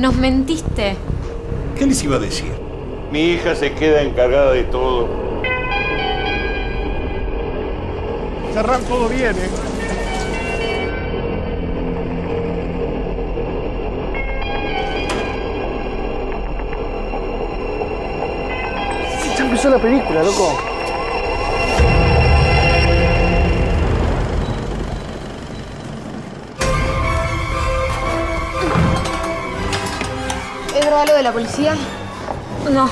Nos mentiste. ¿Qué les iba a decir? Mi hija se queda encargada de todo. Cerrar todo bien, ¿eh? Ya empezó la película, loco. ¿Es verdad lo de la policía? No.